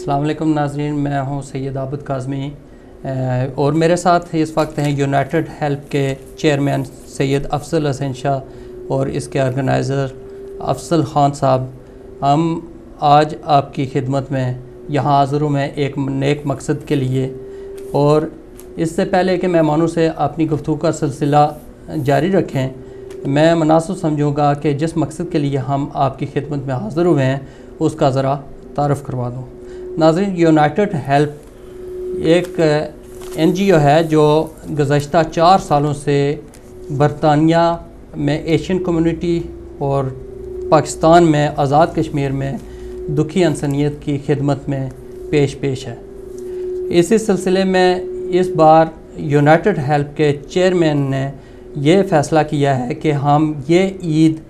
السلام علیکم ناظرین، میں ہوں سید عابد کاظمی اور میرے ساتھ اس وقت ہیں یونائٹڈ ہیلپ کے چیئرمین سید افضل حسین شاہ اور اس کے آرگنائزر افضل خان صاحب۔ ہم آج آپ کی خدمت میں یہاں حاضر ہوں، میں ایک نیک مقصد کے لیے۔ اور اس سے پہلے کہ مہمانوں سے اپنی گفتگو کا سلسلہ جاری رکھیں، میں مناسب سمجھوں گا کہ جس مقصد کے لیے ہم آپ کی خدمت میں حاضر ہوئے ہیں، اس کا ذرا تعارف کروا دوں۔ ناظرین، یونائٹڈ ہیلپ ایک این جی او ہے جو گزشتہ چار سالوں سے برطانیہ میں ایشین کمیونٹی اور پاکستان میں آزاد کشمیر میں دکھی انسانیت کی خدمت میں پیش پیش ہے۔ اسی سلسلے میں اس بار یونائٹڈ ہیلپ کے چیئرمین نے یہ فیصلہ کیا ہے کہ ہم یہ عید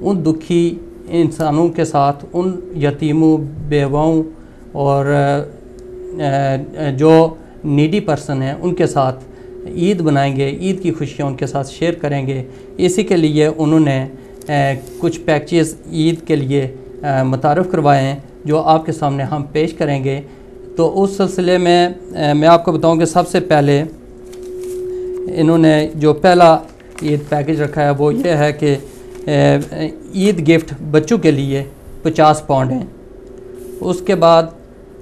ان دکھی انسانوں کے ساتھ، ان یتیموں، بیواؤں اور جو نیڈی پرسن ہیں، ان کے ساتھ عید بنائیں گے، عید کی خوشیاں ان کے ساتھ شیئر کریں گے۔ اسی کے لیے انہوں نے کچھ پیکچز عید کے لیے متعارف کروائے ہیں، جو آپ کے سامنے ہم پیش کریں گے۔ تو اس سلسلے میں میں آپ کو بتاؤں کہ سب سے پہلے انہوں نے جو پہلا عید پیکج رکھا ہے، وہ یہ ہے کہ عید گفٹ بچوں کے لیے پچاس پاؤنڈ ہیں۔ اس کے بعد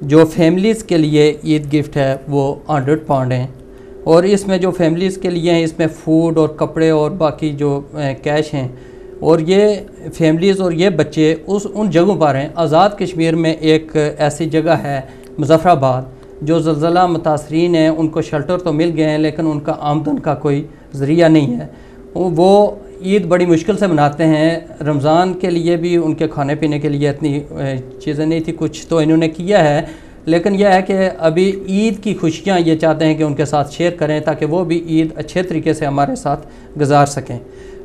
جو فیملیز کے لیے عید گفٹ ہے، وہ ہنڈریڈ پاؤنڈ ہیں۔ اور اس میں جو فیملیز کے لیے ہیں، اس میں فوڈ اور کپڑے اور باقی جو کیش ہیں۔ اور یہ فیملیز اور یہ بچے اس، ان جگہوں پر ہیں۔ آزاد کشمیر میں ایک ایسی جگہ ہے مظفر آباد جو زلزلہ متاثرین ہیں۔ ان کو شیلٹر تو مل گئے ہیں، لیکن ان کا آمدن کا کوئی ذریعہ نہیں ہے۔ وہ عید بڑی مشکل سے مناتے ہیں۔ رمضان کے لیے بھی، ان کے کھانے پینے کے لیے اتنی چیزیں نہیں تھی، کچھ تو انہوں نے کیا ہے۔ لیکن یہ ہے کہ ابھی عید کی خوشیاں یہ چاہتے ہیں کہ ان کے ساتھ شیئر کریں تاکہ وہ بھی عید اچھے طریقے سے ہمارے ساتھ گزار سکیں۔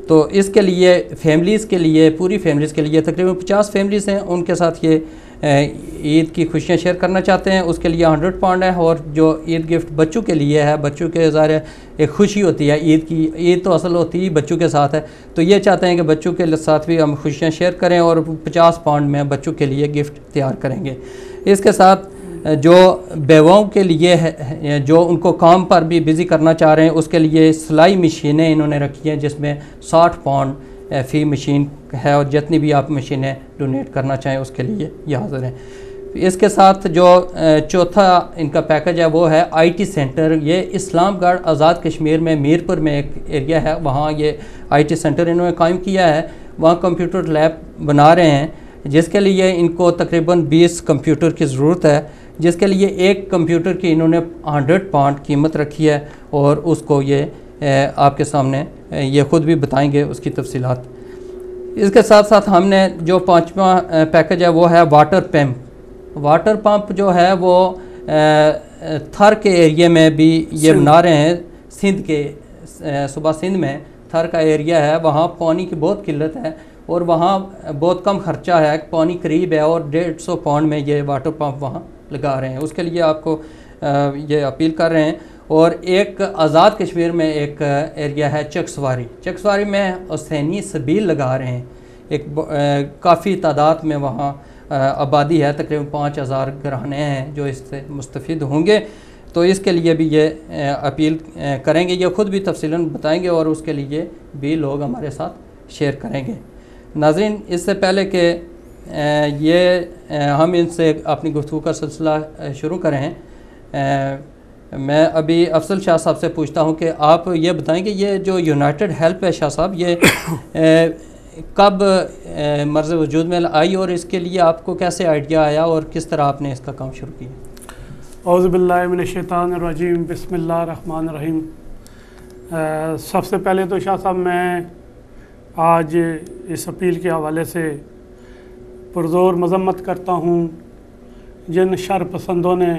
تو اس کے لیے، فیملیز کے لیے، پوری فیملیز کے لیے تقریباً پچاس فیملیز ہیں۔ ان کے ساتھ یہ عید کی خوشیاں شیئر کرنا چاہتے ہیں، اس کے لیے ہنڈریڈ پاؤنڈ ہے اور جو عید گفٹ بچوں کے لیے ہے، بچوں کے ظاہر ایک خوشی ہوتی ہے، عید کی، عید تو اصل ہوتی ہی بچوں کے ساتھ ہے۔ تو یہ چاہتے ہیں کہ بچوں کے ساتھ بھی ہم خوشیاں شیئر کریں اور پچاس پاؤنڈ میں بچوں کے لیے گفٹ تیار کریں گے۔ اس کے ساتھ جو بیواؤں کے لیے ہے، جو ان کو کام پر بھی بزی کرنا چاہ رہے ہیں، اس کے لیے سلائی مشینیں انہوں نے رکھی ہیں، جس میں ساٹھ پاؤنڈ فی مشین ہے اور جتنی بھی آپ مشینیں ڈونیٹ کرنا چاہیں اس کے لیے یہ حاضر ہیں۔ اس کے ساتھ جو چوتھا ان کا پیکج ہے وہ ہے آئی ٹی سینٹر یہ اسلام گڑھ آزاد کشمیر میں میرپور میں ایک ایریا ہے۔ وہاں یہ آئی ٹی سینٹر انہوں نے قائم کیا ہے۔ وہاں کمپیوٹر لیب بنا رہے ہیں۔ جس کے لیے ان کو تقریباً بیس کمپیوٹر کی ضرورت ہے۔ جس کے لیے ایک کمپیوٹر کی انہوں نے ہنڈریڈ پاؤنڈ قیمت رکھی ہے اور اس کو یہ آپ کے سامنے یہ خود بھی بتائیں گے اس کی تفصیلات۔ اس کے ساتھ ساتھ ہم نے جو پانچواں پیکج ہے وہ ہے واٹر پمپ واٹر پمپ جو ہے وہ تھر کے ایریے میں بھی یہ بنا رہے ہیں۔ سندھ کے صبح سندھ میں تھر کا ایریا ہے۔ وہاں پانی کی بہت قلت ہے اور وہاں بہت کم خرچہ ہے۔ پانی قریب ہے اور ڈیڑھ سو پاؤنڈ میں یہ واٹر پمپ وہاں لگا رہے ہیں۔ اس کے لیے آپ کو یہ اپیل کر رہے ہیں۔ اور ایک آزاد کشمیر میں ایک ایریا ہے چک سواری چک سواری میں حسینی سبیل لگا رہے ہیں۔ ایک کافی تعداد میں وہاں آبادی ہے، تقریباً پانچ ہزار گرہنے ہیں جو اس سے مستفید ہوں گے۔ تو اس کے لیے بھی یہ اپیل کریں گے، یہ خود بھی تفصیلاً بتائیں گے اور اس کے لیے بھی لوگ ہمارے ساتھ شیئر کریں گے۔ ناظرین، اس سے پہلے کہ یہ ہم ان سے اپنی گفتگو کا سلسلہ شروع کریں۔ میں ابھی افضل شاہ صاحب سے پوچھتا ہوں کہ آپ یہ بتائیں کہ یہ جو یونائٹڈ ہیلپ ہے شاہ صاحب، یہ کب مرض وجود میں آئی اور اس کے لیے آپ کو کیسے آئیڈیا آیا اور کس طرح آپ نے اس کا کام شروع کیا؟ اعوذ باللہ من الشیطان الرجیم، بسم اللہ الرحمن الرحیم۔ سب سے پہلے تو شاہ صاحب، میں آج اس اپیل کے حوالے سے پرزور مذمت کرتا ہوں، جن شر پسندوں نے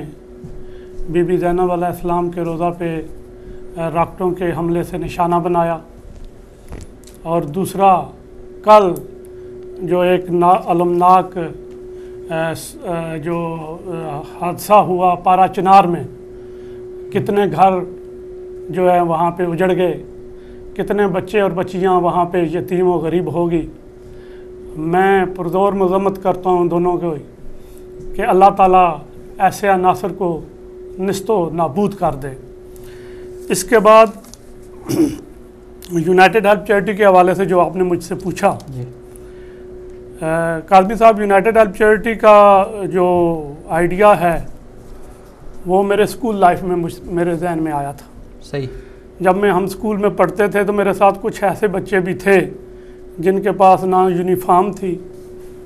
بی بی زینب علیہ السلام کے روزہ پہ راکٹوں کے حملے سے نشانہ بنایا۔ اور دوسرا، کل جو ایک نا، علمناک جو حادثہ ہوا پارا چنار میں، کتنے گھر جو ہے وہاں پہ اجڑ گئے، کتنے بچے اور بچیاں وہاں پہ یتیم و غریب ہوگی میں پرزور مذمت کرتا ہوں دونوں کو کہ اللہ تعالیٰ ایسے عناصر کو نست و نابود کر دے۔ اس کے بعد یونائٹڈ ہیلپ چیریٹی کے حوالے سے جو آپ نے مجھ سے پوچھا جی۔ کاظمی صاحب یونائٹڈ ہیلپ چیریٹی کا جو آئیڈیا ہے وہ میرے اسکول لائف میں مجھ میرے ذہن میں آیا تھا۔ صحیح۔ جب میں ہم اسکول میں پڑھتے تھے تو میرے ساتھ کچھ ایسے بچے بھی تھے جن کے پاس نہ یونیفارم تھی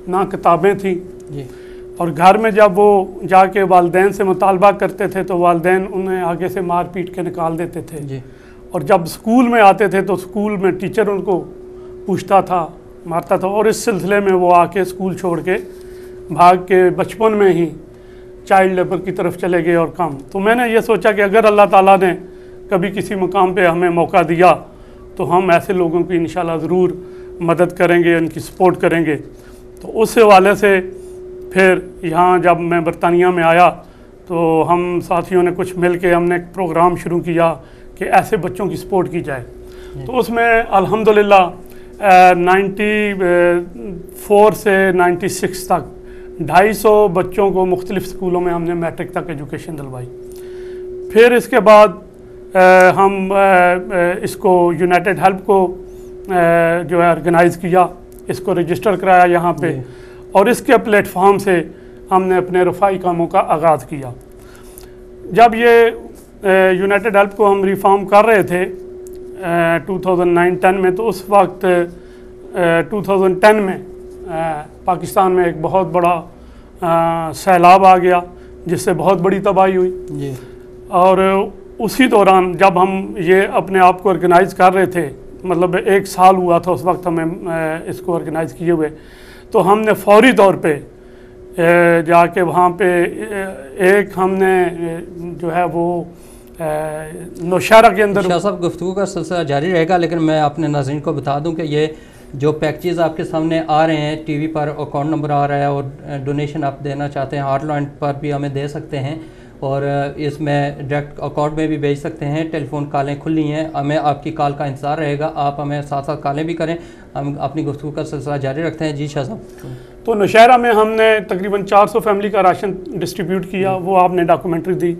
نہ کتابیں تھیں۔ جی۔ اور گھر میں جب وہ جا کے والدین سے مطالبہ کرتے تھے تو والدین انہیں آگے سے مار پیٹ کے نکال دیتے تھے۔ جی۔ اور جب اسکول میں آتے تھے تو اسکول میں ٹیچر ان کو پوچھتا تھا مارتا تھا اور اس سلسلے میں وہ آ کے اسکول چھوڑ کے بھاگ کے بچپن میں ہی چائلڈ لیبر کی طرف چلے گئے اور کام۔ تو میں نے یہ سوچا کہ اگر اللہ تعالیٰ نے کبھی کسی مقام پہ ہمیں موقع دیا تو ہم ایسے لوگوں کی انشاءاللہ ضرور مدد کریں گے ان کی سپورٹ کریں گے۔ تو اس حوالے سے پھر یہاں جب میں برطانیہ میں آیا تو ہم ساتھیوں نے کچھ مل کے ہم نے ایک پروگرام شروع کیا کہ ایسے بچوں کی سپورٹ کی جائے۔ تو اس میں الحمدللہ نائنٹی فور سے نائنٹی سکس تک ڈھائی سو بچوں کو مختلف اسکولوں میں ہم نے میٹرک تک ایجوکیشن دلوائی۔ پھر اس کے بعد ہم اس کو یونائٹڈ ہیلپ کو جو ہے، آرگنائز کیا، اس کو رجسٹر کرایا یہاں پہ۔ جی۔ اور اس کے پلیٹ فارم سے ہم نے اپنے رفائی کاموں کا آغاز کیا۔ جب یہ یونائٹڈ ہیلپ کو ہم ریفارم کر رہے تھے ٹو تھاؤزنڈ نائن ٹین میں تو اس وقت ٹو تھاؤزنڈ ٹین میں اے، پاکستان میں ایک بہت بڑا سیلاب آ گیا جس سے بہت بڑی تباہی ہوئی۔ جی۔ اور اسی دوران جب ہم یہ اپنے آپ کو آرگنائز کر رہے تھے مطلب ایک سال ہوا تھا اس وقت ہمیں اس کو آرگنائز کیے ہوئے تو ہم نے فوری طور پہ جا کے وہاں پہ ایک ہم نے جو ہے وہ نوشہرہ کے اندر شاہ صاحب، گفتگو کا سلسلہ جاری رہے گا، لیکن میں اپنے ناظرین کو بتا دوں کہ یہ جو پیکجز آپ کے سامنے آ رہے ہیں، ٹی وی پر اکاؤنٹ نمبر آ رہا ہے اور ڈونیشن آپ دینا چاہتے ہیں ہاٹ لائن پر بھی ہمیں دے سکتے ہیں۔ اور اس میں ڈائریکٹ اکاؤنٹ میں بھی بھیج سکتے ہیں۔ ٹیلی فون کالیں کھلی ہیں۔ ہمیں آپ کی کال کا انتظار رہے گا۔ آپ ہمیں ساتھ ساتھ کالیں بھی کریں۔ ہم اپنی گفتگو کا سلسلہ جاری رکھتے ہیں۔ جی شاہ صاحب۔ تو نوشہرہ میں ہم نے تقریباً چار سو فیملی کا راشن ڈسٹریبیوٹ کیا۔ وہ آپ نے ڈاکومنٹری دی۔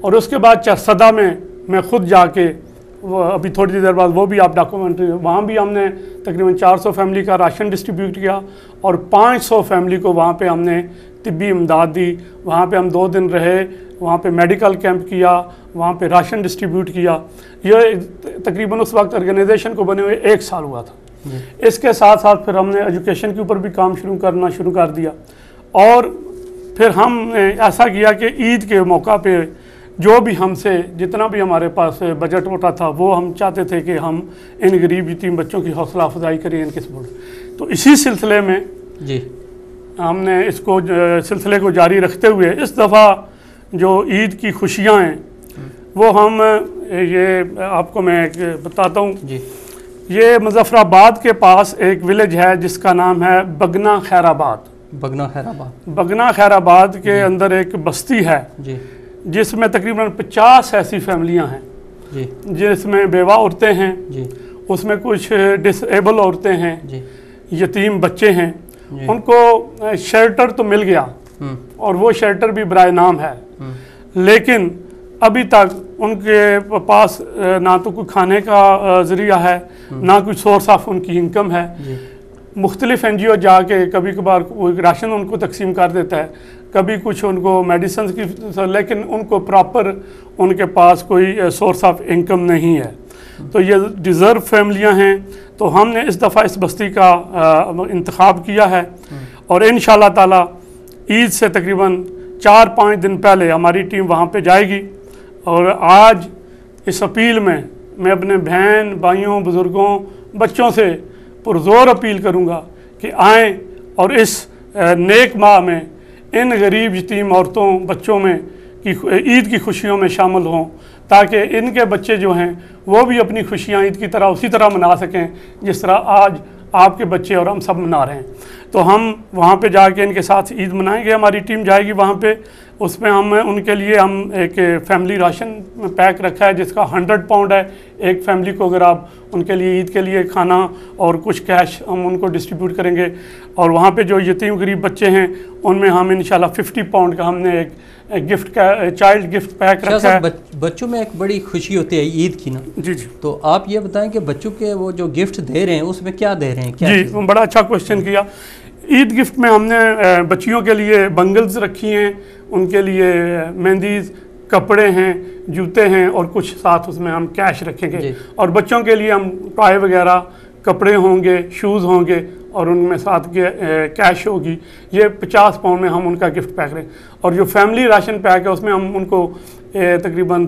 اور اس کے بعد چرسدہ میں میں خود جا کے وہ ابھی تھوڑی دیر بعد وہ بھی آپ ڈاکومنٹری وہاں بھی ہم نے تقریباً چار سو فیملی کا راشن ڈسٹریبیوٹ کیا۔ اور پانچ سو فیملی کو وہاں پہ ہم نے طبی امداد دی وہاں پہ ہم دو دن رہے، وہاں پہ میڈیکل کیمپ کیا، وہاں پہ راشن ڈسٹریبیوٹ کیا۔ یہ تقریباً اس وقت آرگنائزیشن کو بنے ہوئے ایک سال ہوا تھا۔ اس کے ساتھ ساتھ پھر ہم نے ایجوکیشن کے اوپر بھی کام شروع کرنا شروع کر دیا۔ اور پھر ہم نے ایسا کیا کہ عید کے موقع پہ جو بھی ہم سے، جتنا بھی ہمارے پاس بجٹ ہوتا تھا، وہ ہم چاہتے تھے کہ ہم ان غریب یتیم بچوں کی حوصلہ افزائی کریں ان کے سپورٹ۔ تو اسی سلسلے میں جی۔ ہم نے اس کو سلسلے کو جاری رکھتے ہوئے اس دفعہ جو عید کی خوشیاں ہیں وہ ہم یہ آپ کو میں بتاتا ہوں۔ جی۔ یہ مظفر آباد کے پاس ایک ولیج ہے جس کا نام ہے بگنا خیر آباد بگنا خیر آباد بگنا خیر آباد کے اندر ایک بستی ہے۔ جی۔ جس میں تقریباً پچاس ایسی فیملیاں ہیں۔ جی۔ جس میں بیوہ عورتیں ہیں۔ جی۔ اس میں کچھ ڈس ایبل عورتیں ہیں۔ جی۔ یتیم بچے ہیں۔ جی ان کو شیلٹر تو مل گیا اور وہ شیلٹر بھی برائے نام ہے۔ لیکن ابھی تک ان کے پاس نہ تو کوئی کھانے کا ذریعہ ہے نہ کوئی سورس آف ان کی انکم ہے۔ جی۔ مختلف این جی او جا کے کبھی کبھار راشن ان کو تقسیم کر دیتا ہے۔ کبھی کچھ ان کو میڈیسنز کی لیکن ان کو پراپر ان کے پاس کوئی سورس آف انکم نہیں ہے۔ تو یہ ڈیزرو فیملیاں ہیں۔ تو ہم نے اس دفعہ اس بستی کا انتخاب کیا ہے۔ اور ان شاء اللہ تعالیٰ عید سے تقریباً چار پانچ دن پہلے ہماری ٹیم وہاں پہ جائے گی۔ اور آج اس اپیل میں میں اپنے بہن، بھائیوں، بزرگوں، بچوں سے پرزور اپیل کروں گا کہ آئیں اور اس نیک ماہ میں ان غریب یتیم عورتوں، بچوں میں کی عید کی خوشیوں میں شامل ہوں۔ تاکہ ان کے بچے جو ہیں وہ بھی اپنی خوشیاں عید کی طرح اسی طرح منا سکیں جس طرح آج آپ کے بچے اور ہم سب منا رہے ہیں۔ تو ہم وہاں پہ جا کے ان کے ساتھ عید منائیں گے، ہماری ٹیم جائے گی وہاں پہ۔ اس میں ہم ان کے لیے ہم ایک فیملی راشن پیک رکھا ہے جس کا ہنڈریڈ پاؤنڈ ہے۔ ایک فیملی کو اگر آپ ان کے لیے عید کے لیے کھانا اور کچھ کیش ہم ان کو ڈسٹریبیوٹ کریں گے۔ اور وہاں پہ جو یتیم غریب بچے ہیں، ان میں ہم انشاءاللہ ففٹی پاؤنڈ کا ہم نے ایک گفٹ کا چائلڈ گفٹ پیک رکھا ہے۔ بچوں میں ایک بڑی خوشی ہوتی ہے عید کی نا؟ جی جی۔ تو آپ یہ بتائیں کہ بچوں کے وہ جو گفٹ دے رہے ہیں اس میں کیا دے رہے ہیں؟ کیا جی بڑا اچھا کوشچن کیا۔ عید گفٹ میں ہم نے بچیوں کے لیے بنگلز رکھی ہیں ان کے لیے مہندیز کپڑے ہیں جوتے ہیں اور کچھ ساتھ اس میں ہم کیش رکھیں گے۔ جی۔ اور بچوں کے لیے ہم ٹوائے وغیرہ کپڑے ہوں گے شوز ہوں گے۔ اور ان میں ساتھ کیش ہوگی۔ یہ پچاس پاؤنڈ میں ہم ان کا گفٹ پیک رہیں اور جو فیملی راشن پیک ہے اس میں ہم ان کو تقریباً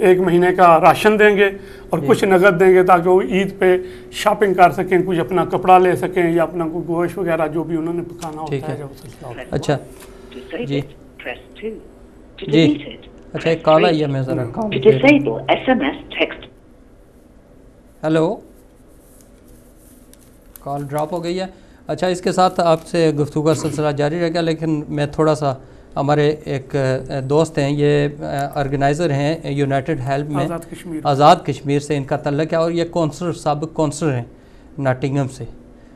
ایک مہینے کا راشن دیں گے اور۔ کچھ نقد دیں گے تاکہ وہ عید پہ شاپنگ کر سکیں کچھ اپنا کپڑا لے سکیں یا اپنا کوئی گوشت وغیرہ جو بھی انہوں نے پکانا ہوتا ہے اچھا۔ جی۔ جی۔ اچھا ایک کال آئی ہے میں ذرا ہیلو کال ڈراپ ہو گئی ہے۔ اچھا اس کے ساتھ آپ سے گفتگو کا سلسلہ جاری رہ گیا لیکن میں تھوڑا سا ہمارے ایک دوست ہیں یہ آرگنائزر ہیں یونائٹڈ ہیلپ میں۔ آزاد کشمیر۔ سے ان کا تعلق ہے اور یہ کونسلر سابق کونسلر ہیں ناٹنگم سے۔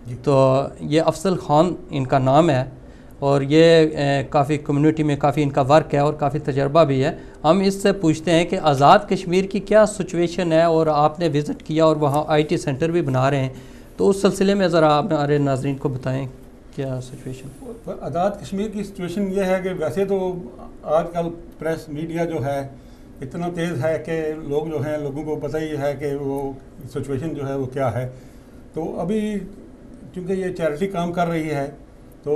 جی۔ تو یہ افضل خان ان کا نام ہے اور یہ کافی کمیونٹی میں کافی ان کا ورک ہے اور کافی تجربہ بھی ہے۔ ہم اس سے پوچھتے ہیں کہ آزاد کشمیر کی کیا سچویشن ہے اور آپ نے وزٹ کیا اور وہاں آئی ٹی سینٹر بھی بنا رہے ہیں۔ تو اس سلسلے میں ذرا آپ ہمارے ناظرین کو بتائیں کیا سچویشن آزاد کشمیر کی سچویشن یہ ہے کہ ویسے تو آج کل پریس میڈیا جو ہے اتنا تیز ہے کہ لوگ جو ہیں لوگوں کو پتہ ہی ہے کہ وہ سچویشن جو ہے وہ کیا ہے۔ تو ابھی چونکہ یہ چیریٹی کام کر رہی ہے، تو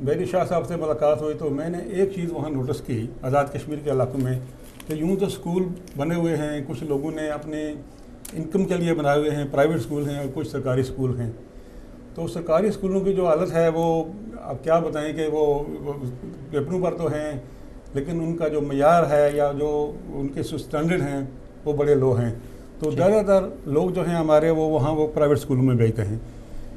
میری شاہ صاحب سے ملاقات ہوئی تو میں نے ایک چیز وہاں نوٹس کی آزاد کشمیر کے علاقوں میں کہ یوں تو اسکول بنے ہوئے ہیں، کچھ لوگوں نے اپنے انکم کے لیے بنائے ہوئے ہیں پرائیویٹ اسکول ہیں اور کچھ سرکاری اسکول ہیں۔ تو سرکاری اسکولوں کی جو حالت ہے وہ اب کیا بتائیں کہ وہ پیپروں پر تو ہیں لیکن ان کا جو معیار ہے یا جو ان کے اسٹینڈرڈ ہیں وہ بڑے لو ہیں۔ تو جی۔ زیادہ تر لوگ جو ہیں ہمارے وہ وہاں وہ پرائیویٹ اسکولوں میں بھیجتے ہیں۔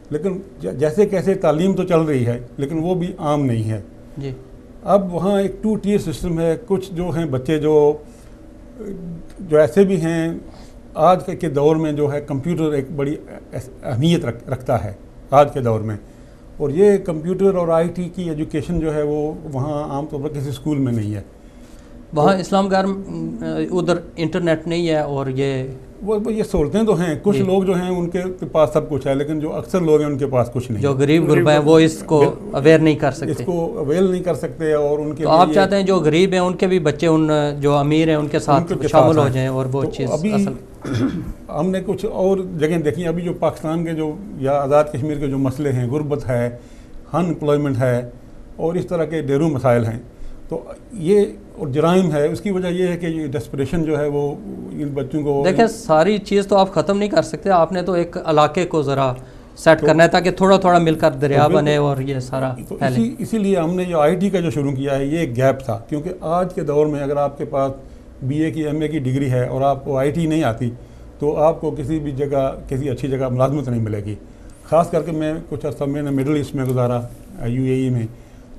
لیکن جیسے کیسے تعلیم تو چل رہی ہے لیکن وہ بھی عام نہیں ہے۔ جی۔ اب وہاں ایک ٹو ٹیئر سسٹم ہے۔ کچھ جو ہیں بچے جو جو ایسے بھی ہیں آج کے دور میں جو ہے کمپیوٹر ایک بڑی اہمیت رکھتا ہے، آج کے دور میں۔ اور یہ کمپیوٹر اور آئی ٹی کی ایجوکیشن جو ہے وہ وہاں عام طور پر کسی اسکول میں نہیں ہے۔ وہاں اسلام گھر ادھر انٹرنیٹ نہیں ہے اور یہ وہ یہ سہولتیں تو ہیں۔ کچھ جی۔ لوگ جو ہیں ان کے پاس سب کچھ ہے لیکن جو اکثر لوگ ہیں ان کے پاس کچھ نہیں۔ جو غریب غربا ہیں وہ اس کو اویئر نہیں کر سکتے۔ اس کو اویل نہیں کر سکتے اور ان کے تو آپ چاہتے ہیں جو غریب ہیں ان کے بھی بچے ان جو امیر ہیں ان کے ساتھ شامل ہو جائیں اور وہ چیز ابھی ہم نے کچھ اور جگہیں دیکھی ابھی جو پاکستان کے جو یا آزاد کشمیر کے جو مسئلے ہیں غربت ہے ان امپلائمنٹ ہے اور اس طرح کے ڈیرو مسائل ہیں۔ تو یہ اور جرائم ہے اس کی وجہ یہ ہے کہ یہ ڈسپریشن جو ہے وہ ان بچوں کو دیکھیں ساری چیز تو آپ ختم نہیں کر سکتے آپ نے تو ایک علاقے کو ذرا سیٹ کرنا ہے تاکہ تھوڑا تھوڑا مل کر دریا بنے اور یہ سارا اسی اسی لیے ہم نے جو آئی ٹی کا جو شروع کیا ہے یہ ایک گیپ تھا۔ کیونکہ آج کے دور میں اگر آپ کے پاس بی اے کی ایم اے کی ڈگری ہے اور آپ کو آئی ٹی نہیں آتی تو آپ کو کسی بھی جگہ کسی اچھی جگہ ملازمت نہیں ملے گی۔ خاص کر کے میں کچھ عرصہ میں نے مڈل ایسٹ میں گزارا یو اے ای میں۔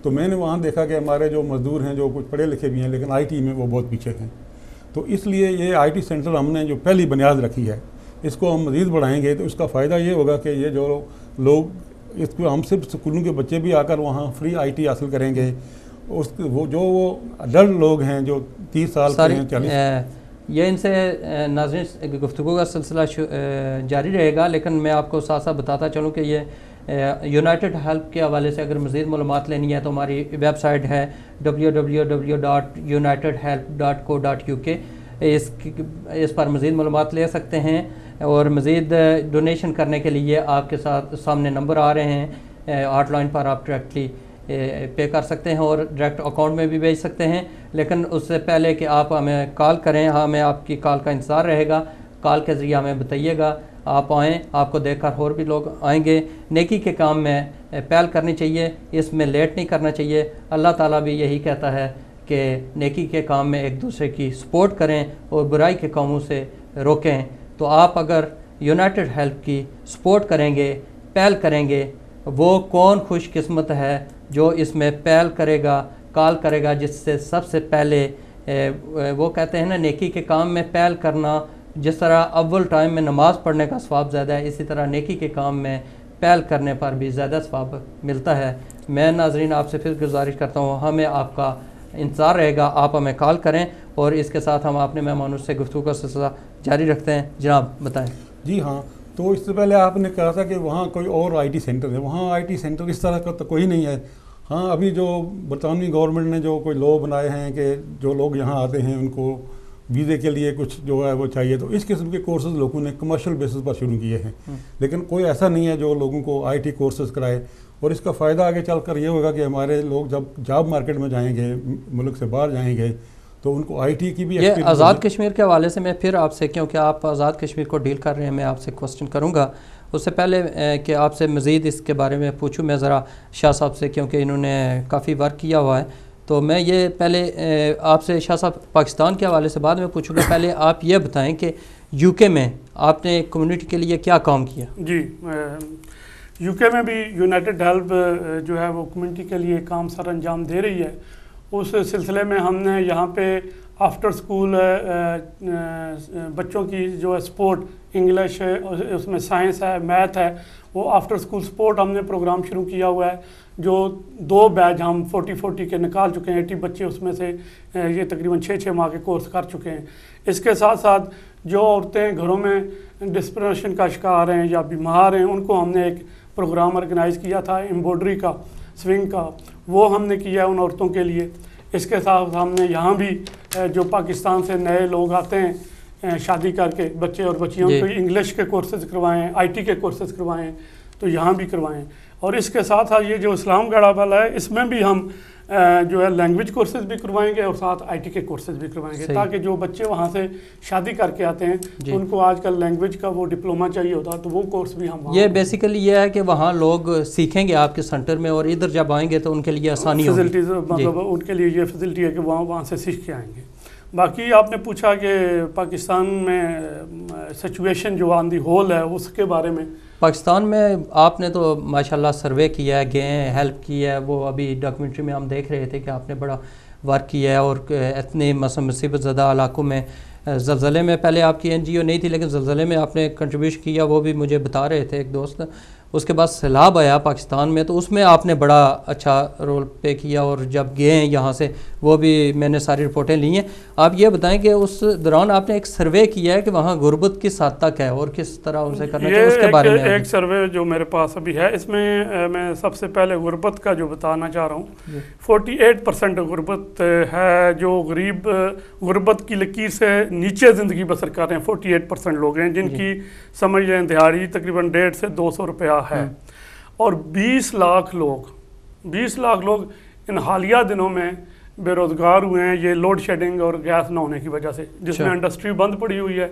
تو میں نے وہاں دیکھا کہ ہمارے جو مزدور ہیں جو کچھ پڑھے لکھے بھی ہیں لیکن آئی ٹی میں وہ بہت پیچھے ہیں۔ تو اس لیے یہ آئی ٹی سینٹر ہم نے جو پہلی بنیاد رکھی ہے اس کو ہم مزید بڑھائیں گے تو اس کا فائدہ یہ ہوگا کہ یہ جو لوگ اس کو ہم صرف اسکولوں کے بچے بھی آ کر وہاں فری آئی ٹی حاصل کریں گے۔ اس وہ جو وہ اڈلٹ لوگ ہیں جو تیس سال کے ہیں چالیس یہ ان سے ناظرین گفتگو کا سلسلہ جاری رہے گا لیکن میں آپ کو ساتھ ساتھ بتاتا چلوں کہ یہ یونائٹڈ ہیلپ کے حوالے سے اگر مزید معلومات لینی ہے تو ہماری ویب سائٹ ہے W W W dot united help dot co dot U K اس اس پر مزید معلومات لے سکتے ہیں اور مزید ڈونیشن کرنے کے لیے آپ کے ساتھ سامنے نمبر آ رہے ہیں۔ آٹ لائن پر آپ ڈائریکٹلی پے کر سکتے ہیں اور ڈائریکٹ اکاؤنٹ میں بھی بھیج سکتے ہیں۔ لیکن اس سے پہلے کہ آپ ہمیں کال کریں، ہمیں آپ کی کال کا انتظار رہے گا۔ کال کے ذریعے ہمیں بتائیے گا۔ آپ آئیں، آپ کو دیکھ کر اور بھی لوگ آئیں گے۔ نیکی کے کام میں پہل کرنی چاہیے، اس میں لیٹ نہیں کرنا چاہیے۔ اللہ تعالیٰ بھی یہی کہتا ہے کہ نیکی کے کام میں ایک دوسرے کی سپورٹ کریں اور برائی کے کاموں سے روکیں۔ تو آپ اگر یونائٹڈ ہیلپ کی سپورٹ کریں گے پہل کریں گے، وہ کون خوش قسمت ہے جو اس میں پہل کرے گا، کال کرے گا، جس سے سب سے پہلے وہ کہتے ہیں نا، نیکی کے کام میں پہل کرنا جس طرح اول ٹائم میں نماز پڑھنے کا ثواب زیادہ ہے، اسی طرح نیکی کے کام میں پہل کرنے پر بھی زیادہ ثواب ملتا ہے۔ میں ناظرین، آپ سے پھر گزارش کرتا ہوں، ہمیں آپ کا انتظار رہے گا، آپ ہمیں کال کریں اور اس کے ساتھ ہم اپنے مہمانوں سے گفتگو کا سلسلہ جاری رکھتے ہیں۔ جناب، بتائیں۔ جی ہاں تو اس سے پہلے آپ نے کہا تھا کہ وہاں کوئی اور آئی ٹی سینٹر ہے۔ وہاں آئی ٹی سینٹر اس طرح کا تو کوئی نہیں ہے۔ ہاں ابھی جو برطانوی گورنمنٹ نے جو کوئی لو بنائے ہیں کہ جو لوگ یہاں آتے ہیں، ان کو ویزے کے لیے کچھ جو ہے وہ چاہیے تو اس قسم کے کورسز لوگوں نے کمرشل بیسس پر شروع کیے ہیں۔ لیکن کوئی ایسا نہیں ہے جو لوگوں کو آئی ٹی کورسز کرائے اور اس کا فائدہ آگے چل کر یہ ہوگا کہ ہمارے لوگ جب جاب مارکیٹ میں جائیں گے ملک سے باہر جائیں گے تو ان کو آئی ٹی کی بھی یہ آزاد کشمیر کے حوالے سے میں پھر آپ سے کیونکہ آپ آزاد کشمیر کو ڈیل کر رہے ہیں میں آپ سے کوشچن کروں گا۔ اس سے پہلے کہ آپ سے مزید اس کے بارے میں پوچھوں میں ذرا شاہ صاحب سے کیونکہ انہوں نے کافی ورک کیا ہوا ہے۔ تو میں یہ پہلے آپ سے شاہ صاحب پاکستان کے حوالے سے بعد میں پوچھوں گا، پہلے آپ یہ بتائیں کہ یو کے میں آپ نے کمیونٹی کے لیے کیا کام کیا؟ جی یو کے میں بھی یونائٹڈ ہیلپ جو ہے وہ کمیونٹی کے لیے کام سر انجام دے رہی ہے۔ اس سلسلے میں ہم نے یہاں پہ آفٹر سکول بچوں کی جو ہے سپورٹ انگلش ہے، اس میں سائنس ہے، میتھ ہے، وہ آفٹر سکول سپورٹ ہم نے پروگرام شروع کیا ہوا ہے، جو دو بیچ ہم فورٹی فورٹی کے نکال چکے ہیں، ایٹی بچے اس میں سے یہ تقریباً چھ چھ ماہ کے کورس کر چکے ہیں۔ اس کے ساتھ ساتھ جو عورتیں گھروں میں ڈسپریشن کا شکار ہیں یا بیمار ہیں، ان کو ہم نے ایک پروگرام آرگنائز کیا تھا امبوڈری کا سوئنگ کا، وہ ہم نے کیا ہے ان عورتوں کے لیے۔ اس کے ساتھ ہم نے یہاں بھی جو پاکستان سے نئے لوگ آتے ہیں شادی کر کے بچے اور بچیوں جی۔ کو انگلش کے کورسز کروائیں آئی ٹی کے کورسز کروائیں تو یہاں بھی کروائیں۔ اور اس کے ساتھ ساتھ یہ جو اسلام گڑھا والا ہے اس میں بھی ہم جو ہے لینگویج کورسز بھی کروائیں گے اور ساتھ آئی ٹی کے کورسز بھی کروائیں گے تاکہ جو بچے وہاں سے شادی کر کے آتے ہیں جی۔ ان کو آج کل لینگویج کا وہ ڈپلوما چاہیے ہوتا تو وہ کورس بھی ہم یہ بیسیکلی یہ ہے کہ وہاں لوگ سیکھیں گے آپ کے سینٹر میں اور ادھر جب آئیں گے تو ان کے لیے آسانی فیسلٹیز مطلب جی۔ ان کے لیے یہ فیسلٹی ہے کہ وہاں وہاں سے سیکھ کے آئیں گے۔ باقی آپ نے پوچھا کہ پاکستان میں سچویشن جو آن دی ہول ہے، اس کے بارے میں۔ پاکستان میں آپ نے تو ماشاءاللہ سروے کیا ہے، گئے ہیں ہیلپ کی ہے۔ وہ ابھی ڈاکومنٹری میں ہم دیکھ رہے تھے کہ آپ نے بڑا ورک کیا ہے اور اتنے مصیبت زدہ علاقوں میں، زلزلے میں۔ پہلے آپ کی این جی او نہیں تھی، لیکن زلزلے میں آپ نے کنٹریبیوشن کیا، وہ بھی مجھے بتا رہے تھے ایک دوست۔ اس کے بعد سیلاب آیا پاکستان میں تو اس میں آپ نے بڑا اچھا رول پے کیا اور جب گئے ہیں یہاں سے وہ بھی میں نے ساری رپورٹیں لی ہیں۔ آپ یہ بتائیں کہ اس دوران آپ نے ایک سروے کیا ہے کہ وہاں غربت کس حد تک ہے اور کس طرح ان سے کرنا چاہیے اس کے بارے میں؟ ایک سروے جو میرے پاس ابھی ہے اس میں میں سب سے پہلے غربت کا جو بتانا چاہ رہا ہوں فورٹی ایٹ پرسنٹ غربت ہے جو غریب غربت کی لکیر سے نیچے زندگی بسر کر رہے ہیں۔ فورٹی ایٹ پرسنٹ لوگ ہیں جن جی۔ کی سمجھ لیں دہاڑی تقریباً ڈیڑھ سے دو سو روپیہ ہے۔ اور بیس لاکھ لوگ بیس لاکھ لوگ ان حالیہ دنوں میں بے روزگار ہوئے ہیں یہ لوڈ شیڈنگ اور گیس نہ ہونے کی وجہ سے جس میں انڈسٹری بند پڑی ہوئی ہے۔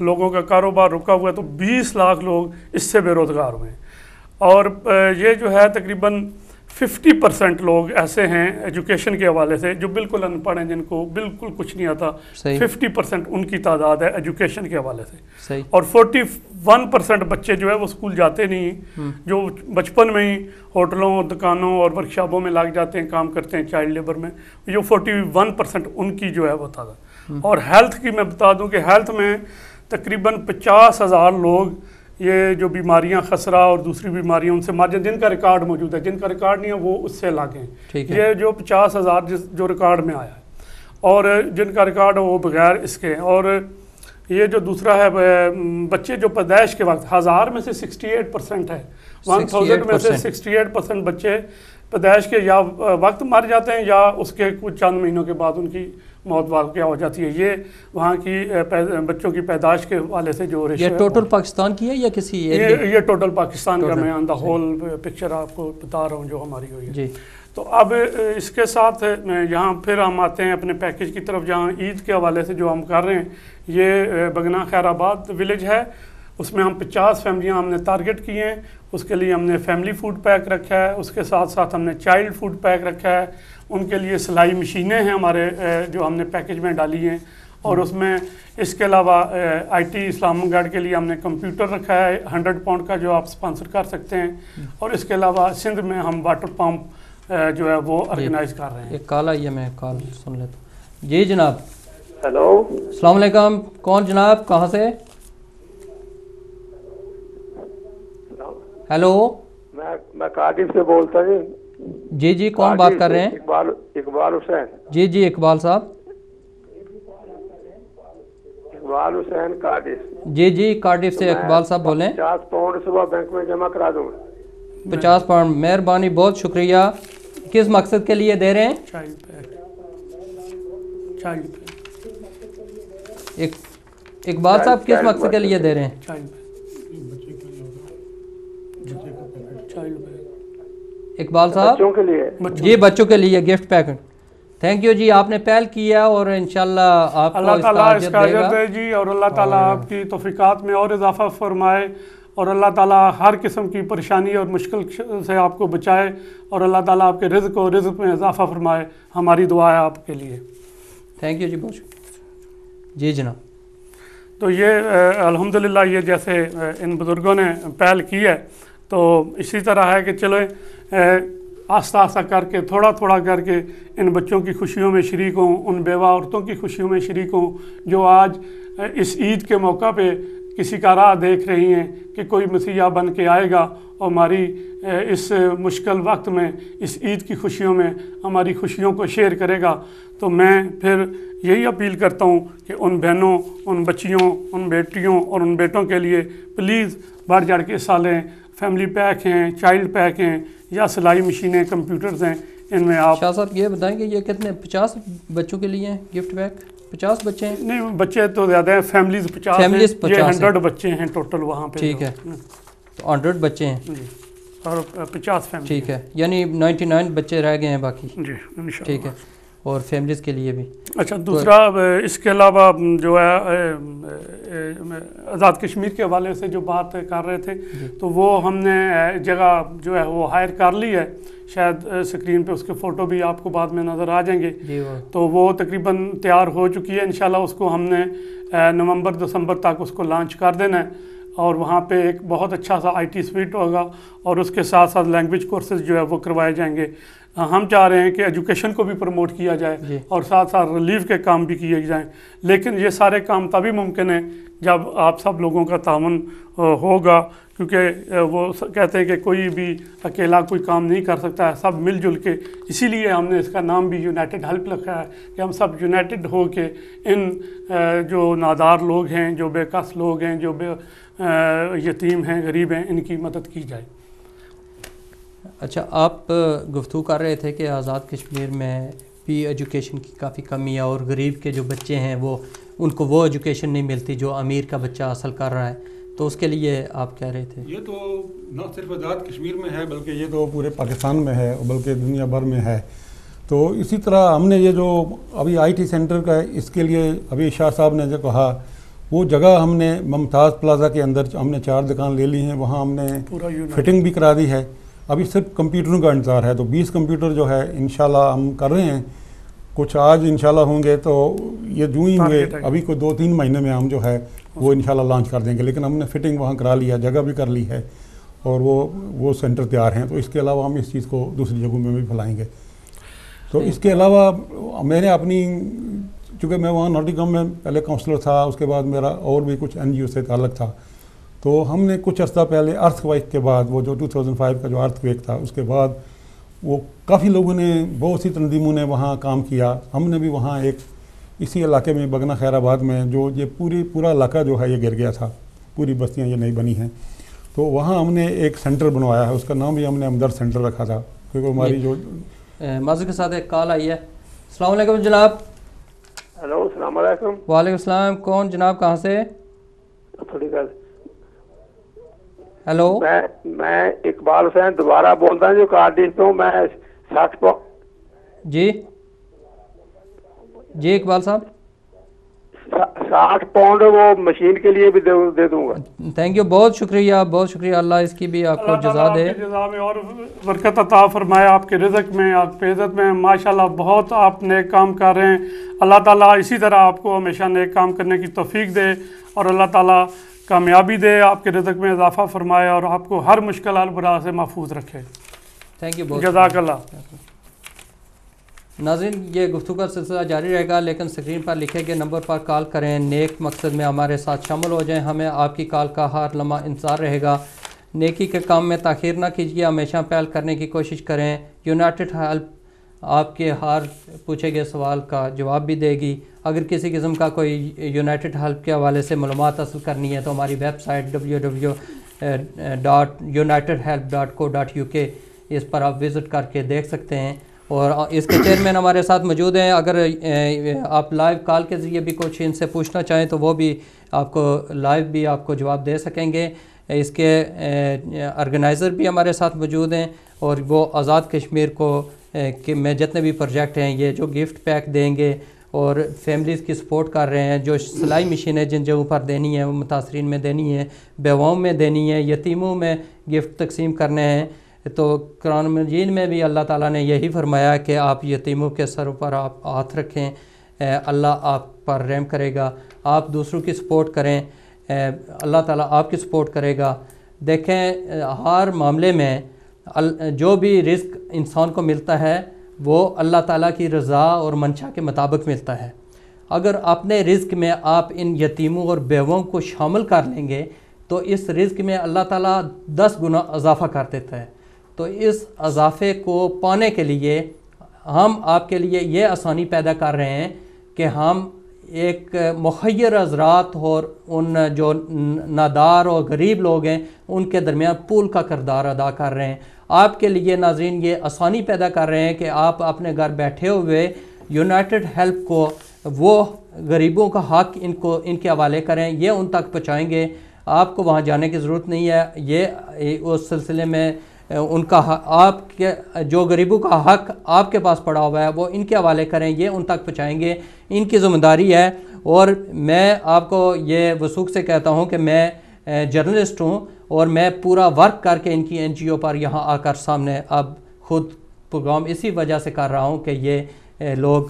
لوگوں کا کاروبار رکا ہوا ہے تو بیس لاکھ لوگ اس سے بے روزگار ہوئے ہیں۔ اور یہ جو ہے تقریباً ففٹی پرسنٹ لوگ ایسے ہیں ایجوکیشن کے حوالے سے جو بالکل ان پڑھ ہیں جن کو بالکل کچھ نہیں آتا۔ ففٹی پرسنٹ ان کی تعداد ہے ایجوکیشن کے حوالے سے۔ اور فورٹی ون پرسنٹ بچے جو ہے وہ اسکول جاتے نہیں جو بچپن میں ہی ہوٹلوں دکانوں اور ورکشاپوں میں لگ جاتے ہیں کام کرتے ہیں چائلڈ لیبر میں جو فورٹی ون پرسنٹ ان کی جو ہے وہ تعداد۔ اور ہیلتھ کی میں بتا دوں کہ ہیلتھ میں تقریباً پچاس ہزار لوگ یہ جو بیماریاں خسرہ اور دوسری بیماریاں ان سے مارجن جن کا ریکارڈ موجود ہے جن کا ریکارڈ نہیں ہے وہ اس سے لاگیں یہ جو پچاس ہزار جس جو ریکارڈ میں آیا ہے اور جن کا ریکارڈ ہے وہ بغیر اس کے اور یہ جو دوسرا ہے بچے جو پیدائش کے وقت ہزار میں سے سکسٹی ایٹ پرسنٹ ہے۔ ون تھاؤزینڈ میں سے سکسٹی ایٹ پرسنٹ بچے پیدائش کے یا وقت مر جاتے ہیں یا اس کے کچھ چند مہینوں کے بعد ان کی موت واقع ہو جاتی ہے۔ یہ وہاں کی بچوں کی پیدائش کے حوالے سے جو یہ ٹوٹل پاکستان کی ہے یا کسی یہ ٹوٹل پاکستان کا میں آن دا ہول پکچر آپ کو بتا رہا ہوں جو ہماری ہوئی ہے۔ جی۔ تو اب اس کے ساتھ یہاں پھر ہم آتے ہیں اپنے پیکج کی طرف جہاں عید کے حوالے سے جو ہم کر رہے ہیں یہ بگنا خیر آباد ولیج ہے۔ اس میں ہم پچاس فیملیاں ہم نے ٹارگٹ کی ہیں اس کے لیے ہم نے فیملی فوڈ پیک رکھا ہے اس کے ساتھ ساتھ ہم نے چائلڈ فوڈ پیک رکھا ہے۔ ان کے لیے سلائی مشینیں ہیں ہمارے جو ہم نے پیکج میں ڈالی ہیں۔ اور اس میں اس کے علاوہ آئی ٹی اسلام گڑھ کے لیے ہم نے کمپیوٹر رکھا ہے ہنڈریڈ پاؤنڈ کا جو آپ سپانسر کر سکتے ہیں۔ اور اس کے علاوہ سندھ میں ہم واٹر پمپ جو ہے وہ آرگنائز کر رہے ہیں۔ ایک کال آئی ہے میں کال سن لیتا ہوں۔ جی جناب۔ ہیلو السلام علیکم۔ کون جناب؟ کہاں سے؟ ہیلو میں میں کارڈف سے بولتا ہوں۔ جی جی کون بات کر رہے ہیں؟ اقبال اقبال حسین۔ جی جی اقبال صاحب۔ اقبال حسین کارڈف جی جی کارڈف سے اقبال صاحب بولیں۔ پچاس پاؤنڈ صبح بینک میں جمع کرا دوں۔ پچاس پاؤنڈ۔ مہربانی بہت شکریہ۔ کس مقصد کے لیے دے رہے ہیں؟ اقبال صاحب کس مقصد کے لیے دے رہے ہیں؟ چائلڈ اقبال صاحب؟ بچوں کے لیے۔ بچوں جی بچوں کے لیے گفٹ پیکٹ تھینک یو جی آپ نے پہل کیا اور انشاءاللہ آپ کو اللہ اس کا تعالیٰ اس کا گا۔ دے جی اور اللہ تعالیٰ آپ کی توفیقات میں اور اضافہ فرمائے اور اللہ تعالیٰ ہر قسم کی پریشانی اور مشکل سے آپ کو بچائے اور اللہ تعالیٰ آپ کے رزق اور رزق میں اضافہ فرمائے۔ ہماری دعا ہے آپ کے لیے۔ تھینک یو جی بہت شکریہ۔ جی جناب۔ تو یہ الحمدللہ یہ جیسے ان بزرگوں نے پہل کی ہے۔ تو اسی طرح ہے کہ چلو آہستہ آہستہ کر کے، تھوڑا تھوڑا کر کے ان بچوں کی خوشیوں میں شریک ہوں، ان بیوہ عورتوں کی خوشیوں میں شریک ہوں، جو آج اس عید کے موقع پہ کسی کا راہ دیکھ رہی ہیں کہ کوئی مسیحا بن کے آئے گا اور ہماری اس مشکل وقت میں، اس عید کی خوشیوں میں ہماری خوشیوں کو شیئر کرے گا۔ تو میں پھر یہی اپیل کرتا ہوں کہ ان بہنوں، ان بچیوں، ان بیٹیوں اور ان بیٹوں کے لیے پلیز بڑھ چڑھ کے حصہ لیں۔ فیملی پیک ہیں چائلڈ پیک ہیں یا سلائی مشینیں کمپیوٹرز ہیں ان میں آپ شاہ صاحب یہ بتائیں کہ یہ کتنے پچاس بچوں کے لیے ہیں گفٹ پیک پچاس بچے ہیں؟ نہیں بچے تو زیادہ ہیں فیملیز پچاس ہیں یہ 50 ہیں۔ ہنڈریڈ بچے ہیں ٹوٹل وہاں پہ۔ ٹھیک ہے۔ تو ہنڈریڈ بچے ہیں۔ جی۔ اور پچاس فیملی ٹھیک ہے۔ یعنی نائنٹی نائن بچے رہ گئے ہیں باقی۔ جی ٹھیک ہے۔ اور فیملیز کے لیے بھی۔ اچھا دوسرا اس کے علاوہ جو ہے آزاد کشمیر کے حوالے سے جو بات کر رہے تھے تو وہ ہم نے جگہ جو ہے وہ ہائر کر لی ہے۔ شاید سکرین پہ اس کے فوٹو بھی آپ کو بعد میں نظر آ جائیں گے۔ جی تو وہ تقریباً تیار ہو چکی ہے۔ انشاءاللہ اس کو ہم نے نومبر دسمبر تک اس کو لانچ کر دینا ہے۔ اور وہاں پہ ایک بہت اچھا سا آئی ٹی سویٹ ہوگا اور اس کے ساتھ ساتھ لینگویج کورسز جو ہے وہ کروائے جائیں گے۔ ہم چاہ رہے ہیں کہ ایجوکیشن کو بھی پروموٹ کیا جائے جی۔ اور ساتھ ساتھ ریلیف کے کام بھی کیے جائیں۔ لیکن یہ سارے کام تبھی ممکن ہیں جب آپ سب لوگوں کا تعاون ہوگا۔ کیونکہ وہ کہتے ہیں کہ کوئی بھی اکیلا کوئی کام نہیں کر سکتا ہے۔ سب مل جل کے اسی لیے ہم نے اس کا نام بھی یونائٹڈ ہیلپ رکھا ہے کہ ہم سب یونائٹڈ ہو کے ان جو نادار لوگ ہیں جو بے کس لوگ ہیں جو بے یتیم ہیں غریب ہیں ان کی مدد کی جائے۔ اچھا آپ گفتگو کر رہے تھے کہ آزاد کشمیر میں بھی ایجوکیشن کی کافی کمی ہے اور غریب کے جو بچے ہیں وہ ان کو وہ ایجوکیشن نہیں ملتی جو امیر کا بچہ حاصل کر رہا ہے۔ تو اس کے لیے آپ کہہ رہے تھے۔ یہ تو نہ صرف آزاد کشمیر میں ہے بلکہ یہ تو پورے پاکستان میں ہے بلکہ دنیا بھر میں ہے۔ تو اسی طرح ہم نے یہ جو ابھی آئی ٹی سینٹر کا ہے اس کے لیے ابھی شاہ صاحب نے جو کہا وہ جگہ ہم نے ممتاز پلازا کے اندر ہم نے چار دکان لے لی ہیں وہاں ہم نے فٹنگ بھی کرا دی ہے۔ ابھی صرف کمپیوٹروں کا انتظار ہے تو بیس کمپیوٹر جو ہے انشاءاللہ ہم کر رہے ہیں۔ کچھ آج انشاءاللہ ہوں گے تو یہ جو ہی Target ہے۔ ابھی کوئی دو تین مہینے میں ہم جو ہے وہ انشاءاللہ لانچ کر دیں گے۔ لیکن ہم نے فٹنگ وہاں کرا لیا جگہ بھی کر لی ہے اور وہ وہ سینٹر تیار ہیں۔ تو اس کے علاوہ ہم اس چیز کو دوسری جگہوں میں بھی پھیلائیں گے۔ تو اس کے علاوہ میں نے اپنی چونکہ میں وہاں نوٹیکم میں پہلے کاؤنسلر تھا اس کے بعد میرا اور بھی کچھ این جی او سے تعلق تھا۔ تو ہم نے کچھ عرصہ پہلے ارتھ کوائک کے بعد وہ جو 2005 کا جو ارتھ کویک تھا اس کے بعد وہ کافی لوگوں نے بہت سی تنظیموں نے وہاں کام کیا۔ ہم نے بھی وہاں ایک اسی علاقے میں بگنا خیر آباد میں جو یہ پوری پورا علاقہ جو ہے یہ گر گیا تھا۔ پوری بستیاں یہ نہیں بنی ہیں۔ تو وہاں ہم نے ایک سینٹر بنوایا ہے۔ اس کا نام بھی ہم نے ہمدرد سینٹر رکھا تھا۔ کیونکہ ہماری جو معذر کے ساتھ ایک کال آئی ہے۔ السلام علیکم جناب۔ ہیلو السلام علیکم۔ وعلیکم السلام۔ کون جناب؟ کہاں سے؟ ہلو؟ میں اقبال حسین دوبارہ بولتا ہوں جو کارڈیف سے میں میں پو جی۔ جی اقبال صاحب۔ ساٹھ پاؤنڈ وہ مشین کے لیے بھی دے دوں گا۔ تھینک یو بہت شکریہ بہت شکریہ۔ اللہ اس کی بھی آپ کو جزا دے۔ جزا میں اور برکت عطا فرمائے۔ آپ کے رزق میں آپ کے عزت میں۔ ماشاءاللہ بہت آپ نیک کام کر رہے ہیں۔ اللہ تعالیٰ اسی طرح آپ کو ہمیشہ نیک کام کرنے کی توفیق دے اور اللہ تعالیٰ کامیابی دے آپ کے رزق میں اضافہ فرمائے اور آپ کو ہر مشکل البرا سے محفوظ رکھے۔ تھینک یو جزاک اللہ۔ ناظرین یہ گفتگو کا سلسلہ جاری رہے گا لیکن سکرین پر لکھے گئے نمبر پر کال کریں۔ نیک مقصد میں ہمارے ساتھ شامل ہو جائیں ہمیں آپ کی کال کا ہر لمحہ انتظار رہے گا۔ نیکی کے کام میں تاخیر نہ کیجیے ہمیشہ پہل کرنے کی کوشش کریں۔ یونائٹڈ ہیلپ آپ کے ہر پوچھے گئے سوال کا جواب بھی دے گی۔ اگر کسی قسم کا کوئی یونائٹڈ ہیلپ کے حوالے سے معلومات حاصل کرنی ہے تو ہماری website W W dot help dot co dot U K اس پر آپ وزٹ کر کے دیکھ سکتے ہیں۔ اور اس کے چیئرمین ہمارے ساتھ موجود ہیں۔ اگر آپ لائیو کال کے ذریعے بھی کچھ ان سے پوچھنا چاہیں تو وہ بھی آپ کو لائیو بھی آپ کو جواب دے سکیں گے۔ اس کے آرگنائزر بھی ہمارے ساتھ موجود ہیں اور وہ آزاد کشمیر کو کہ میں جتنے بھی پروجیکٹ ہیں، یہ جو گفٹ پیک دیں گے اور فیملیز کی سپورٹ کر رہے ہیں، جو سلائی مشینیں جن جگہوں پر دینی ہیں، وہ متاثرین میں دینی ہیں، بیواؤں میں دینی ہیں، یتیموں میں گفٹ تقسیم کرنے ہیں۔ تو قرآن مجید میں بھی اللہ تعالیٰ نے یہی فرمایا کہ آپ یتیموں کے سر پر آپ ہاتھ رکھیں۔ اللہ، آپ پر رحم کرے گا۔ آپ دوسروں کی سپورٹ کریں۔ اللہ تعالیٰ آپ کی سپورٹ کرے گا۔ دیکھیں، ہر معاملے میں جو بھی رزق انسان کو ملتا ہے، وہ اللہ تعالیٰ کی رضا اور منشا کے مطابق ملتا ہے۔ اگر اپنے رزق میں آپ ان یتیموں اور بیووں کو شامل کر لیں گے، تو اس رزق میں اللہ تعالیٰ دس گنا اضافہ کر دیتا ہے۔ تو اس اضافے کو پانے کے لیے ہم آپ کے لیے یہ آسانی پیدا کر رہے ہیں کہ ہم ایک مخیر حضرات اور ان جو نادار اور غریب لوگ ہیں، ان کے درمیان پول کا کردار ادا کر رہے ہیں۔ آپ کے لیے ناظرین یہ آسانی پیدا کر رہے ہیں کہ آپ اپنے گھر بیٹھے ہوئے یونائٹڈ ہیلپ کو، وہ غریبوں کا حق ان کو، ان کے حوالے کریں، یہ ان تک پہنچائیں گے۔ آپ کو وہاں جانے کی ضرورت نہیں ہے۔ یہ اس سلسلے میں ان کا حق، آپ کے، جو غریبوں کا حق آپ کے پاس پڑا ہوا ہے، وہ ان کے حوالے کریں، یہ ان تک پہنچائیں گے۔ ان کی ذمہ داری ہے۔ اور میں آپ کو یہ وسوخ سے کہتا ہوں کہ میں جرنلسٹ ہوں۔ اور میں پورا ورک کر کے ان کی این جی او پر یہاں آ کر سامنے اب خود پروگرام اسی وجہ سے کر رہا ہوں کہ یہ لوگ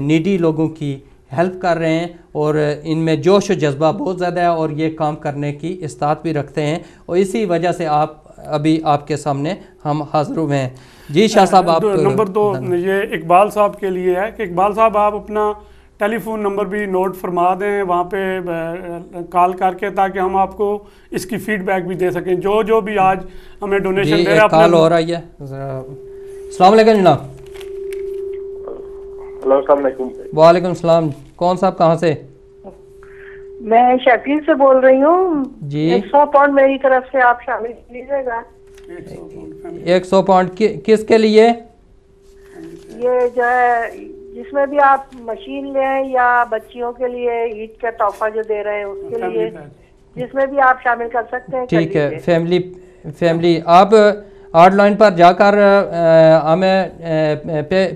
نیڈی لوگوں کی ہیلپ کر رہے ہیں اور ان میں جوش و جذبہ بہت زیادہ ہے اور یہ کام کرنے کی استاد بھی رکھتے ہیں اور اسی وجہ سے آپ ابھی آپ کے سامنے ہم حاضر ہوئے ہیں۔ جی شاہ صاحب آپ نمبر دو ہاں۔ یہ اقبال صاحب کے لیے ہے کہ اقبال صاحب آپ اپنا ٹیلی فون نمبر بھی نوٹ فرما دیں وہاں پہ کال کر کے تاکہ ہم آپ کو اس کی فیڈ بیک بھی دے سکیں۔ جو جو بھی آج ہمیں ڈونیشن جی، دے رہا کال ہو رہی ہے۔ السلام علیکم جناب۔ ہلو علیکم۔ وعلیکم السلام۔ کون صاحب کہاں سے؟ میں شفیل سے بول رہی ہوں۔ جی۔ ایک سو پاؤنڈ میری طرف سے آپ شامل کیجیے گا۔ ایک سو پاؤنڈ کس کے لیے؟ یہ جو ہے جس میں بھی آپ مشین لیں یا بچیوں کے لیے عید کا تحفہ جو دے رہے ہیں اس کے لیے جس میں بھی آپ شامل کر سکتے ہیں ٹھیک ہے فیملی فیملی آپ آرڈ لائن پر جا کر ہمیں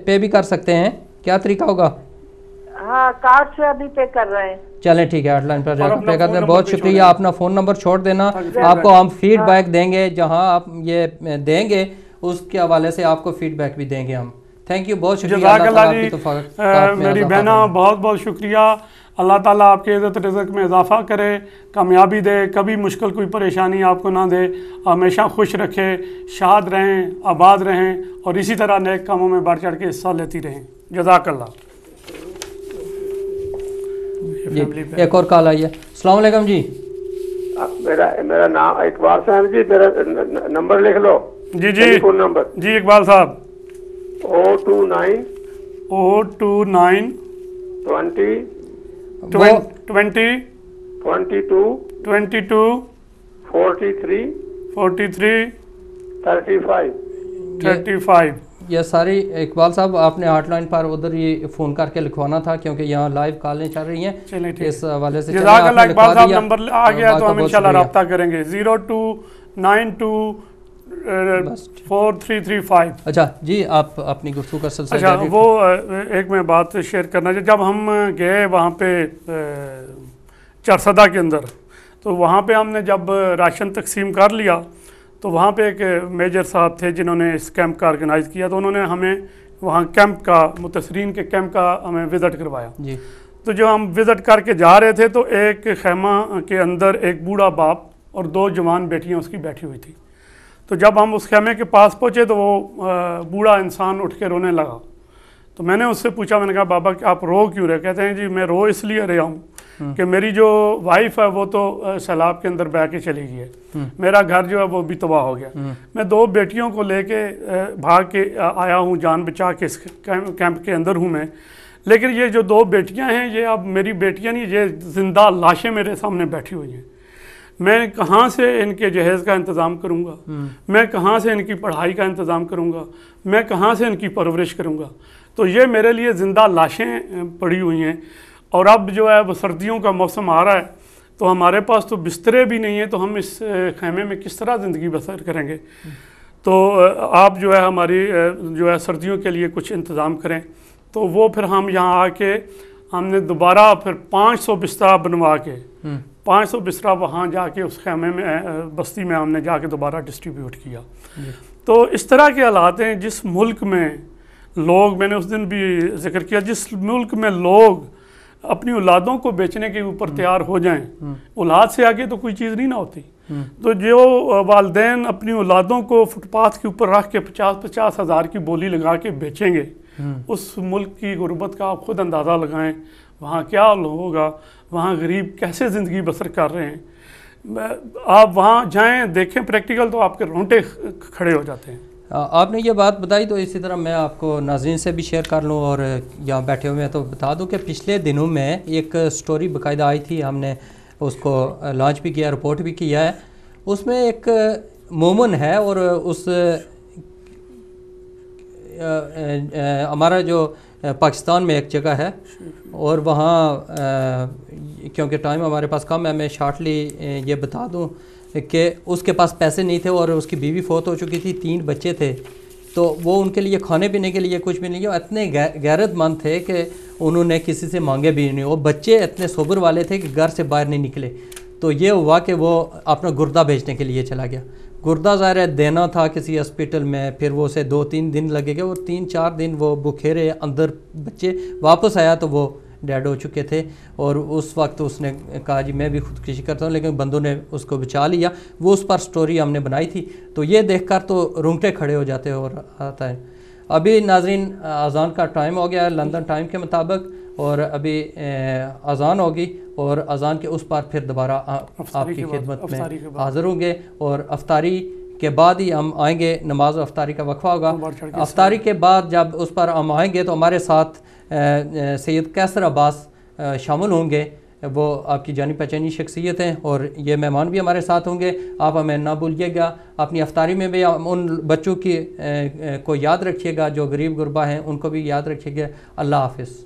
پے بھی کر سکتے ہیں۔ کیا طریقہ ہوگا؟ ہاں کارڈ سے ابھی پے کر رہے ہیں۔ چلیں ٹھیک ہے آرڈ لائن پر جا کر پے کر دیں۔ بہت شکریہ اپنا فون نمبر چھوڑ دینا۔ آپ کو ہم فیڈ بیک ہاں۔ دیں گے جہاں آپ یہ دیں گے اس کے حوالے سے آپ کو فیڈ بیک بھی دیں گے ہم۔ تھینک یو بہت شکریہ جزاک اللہ جی میری بہنا بہت بہت شکریہ اللہ تعالیٰ آپ کے عزت رزق میں اضافہ کرے کامیابی دے کبھی مشکل کوئی پریشانی آپ کو نہ دے ہمیشہ خوش رکھے شاد رہیں آباد رہیں اور اسی طرح نیک کاموں میں بڑھ چڑھ کے حصہ لیتی رہیں جزاک اللہ ایک اور کال آئی ہے السلام علیکم جی میرا میرا نام اقبال صاحب جی میرا نمبر لکھ لو جی جی فون نمبر جی اقبال صاحب O two nine O two nine twenty twenty twenty two twenty two forty three forty three thirty five thirty five یہ ساری اقبال صاحب آپ نے ہاٹ لائن پر ادھر یہ فون کر کے لکھوانا تھا کیونکہ یہاں لائیو کالیں چل رہی ہیں۔ اس حوالے سے جزاک اللہ اقبال صاحب نمبر آ گیا تو ہم انشاءاللہ رابطہ کریں گے۔ Zero two nine two four three three five اچھا جی آپ اپنی گفتگو کا سلسلہ اچھا وہ ایک میں بات شیئر کرنا چاہتا جب ہم گئے وہاں پہ چرسدہ کے اندر تو وہاں پہ ہم نے جب راشن تقسیم کر لیا تو وہاں پہ ایک میجر صاحب تھے جنہوں نے اس کیمپ کا آرگنائز کیا تو انہوں نے ہمیں وہاں کیمپ کا متصرین کے کیمپ کا ہمیں وزٹ کروایا۔ جی۔ تو جو ہم وزٹ کر کے جا رہے تھے تو ایک خیمہ کے اندر ایک بوڑھا باپ اور دو جوان بیٹیاں اس کی بیٹھی ہوئی تھی تو جب ہم اس خیمے کے پاس پہنچے تو وہ بوڑھا انسان اٹھ کے رونے لگا۔ تو میں نے اس سے پوچھا میں نے کہا بابا کہ آپ رو کیوں رہے؟ کہتے ہیں جی میں رو اس لیے رہا ہوں کہ میری جو وائف ہے وہ تو سیلاب کے اندر بہ کے چلی گئی ہے۔ میرا گھر جو ہے وہ بھی تباہ ہو گیا۔ میں دو بیٹیوں کو لے کے بھاگ کے آیا ہوں جان بچا کے اس کیمپ کے اندر ہوں میں۔ لیکن یہ جو دو بیٹیاں ہیں یہ اب میری بیٹیاں نہیں یہ زندہ لاشیں میرے سامنے بیٹھی ہوئی ہیں۔ میں کہاں سے ان کے جہیز کا انتظام کروں گا؟ میں کہاں سے ان کی پڑھائی کا انتظام کروں گا؟ میں کہاں سے ان کی پرورش کروں گا؟ تو یہ میرے لیے زندہ لاشیں پڑی ہوئی ہیں۔ اور اب جو ہے وہ سردیوں کا موسم آ رہا ہے تو ہمارے پاس تو بسترے بھی نہیں ہیں تو ہم اس خیمے میں کس طرح زندگی بسر کریں گے؟ تو آپ جو ہے ہماری جو ہے سردیوں کے لیے کچھ انتظام کریں۔ تو وہ پھر ہم یہاں آ کے ہم نے دوبارہ پھر پانچ سو بسترا بنوا کے پانچ سو بسترا وہاں جا کے اس خیمے میں بستی میں ہم نے جا کے دوبارہ ڈسٹریبیوٹ کیا۔ جی۔ تو اس طرح کے حالات ہیں جس ملک میں لوگ میں نے اس دن بھی ذکر کیا جس ملک میں لوگ اپنی اولادوں کو بیچنے کے اوپر تیار ہو جائیں اولاد سے آگے تو کوئی چیز نہیں نہ ہوتی۔ تو جو والدین اپنی اولادوں کو فٹ پاتھ کے اوپر رکھ کے پچاس پچاس ہزار کی بولی لگا کے بیچیں گے اس ملک کی غربت کا آپ خود اندازہ لگائیں، وہاں کیا ہوگا، وہاں غریب کیسے زندگی بسر کر رہے ہیں؟ آپ وہاں جائیں، دیکھیں پریکٹیکل تو آپ کے رونٹے کھڑے ہو جاتے ہیں۔ آپ نے یہ بات بتائی تو اسی طرح میں آپ کو ناظرین سے بھی شیئر کر لوں اور یہاں بیٹھے ہوئے ہیں تو بتا دوں کہ پچھلے دنوں میں ایک سٹوری باقاعدہ آئی تھی، ہم نے اس کو لانچ بھی کیا رپورٹ بھی کیا ہے۔ اس میں ایک مومن ہے اور اس ہمارا جو پاکستان میں ایک جگہ ہے اور وہاں کیونکہ ٹائم ہمارے پاس کم ہے، میں شارٹلی یہ بتا دوں کہ اس کے پاس پیسے نہیں تھے اور اس کی بیوی فوت ہو چکی تھی، تین بچے تھے۔ تو وہ ان کے لیے کھانے پینے کے لیے کچھ بھی نہیں اتنے غیرت مند تھے کہ انہوں نے کسی سے مانگے بھی نہیں۔ وہ بچے اتنے صبر والے تھے کہ گھر سے باہر نہیں نکلے۔ تو یہ ہوا کہ وہ اپنا گردہ بھیجنے کے لیے چلا گیا۔ گردہ ظاہر ہے، دینا تھا کسی ہسپیٹل میں، پھر وہ اسے دو تین دن لگے گا اور تین چار دن وہ بکھیرے اندر بچے واپس آیا تو وہ ڈیڈ ہو چکے تھے۔ اور اس وقت اس نے کہا جی میں بھی خودکشی کرتا ہوں، لیکن بندوں نے اس کو بچا لیا۔ وہ اس پر سٹوری ہم نے بنائی تھی۔ تو یہ دیکھ کر تو رونگٹے کھڑے ہو جاتے اور آتا ہے۔ ابھی ناظرین اذان کا ٹائم ہو گیا ہے۔ لندن ٹائم کے مطابق اور ابھی اذان ہوگی اور اذان کے اس پار پھر دوبارہ آپ کی خدمت میں حاضر ہوں گے اور افطاری کے بعد ہی ہم آئیں گے نماز افطاری کا وقفہ ہوگا۔ افطاری کے بعد جب اس پر ہم آئیں گے تو ہمارے ساتھ سید کیسر عباس شامل ہوں گے۔ وہ آپ کی جانی پہچانی شخصیت ہیں اور یہ مہمان بھی ہمارے ساتھ ہوں گے۔ آپ ہمیں نہ بھولیے گا اپنی افطاری میں بھی ان بچوں کی کو یاد رکھیے گا جو غریب غربا ہیں ان کو بھی یاد رکھیے گا۔ اللہ حافظ۔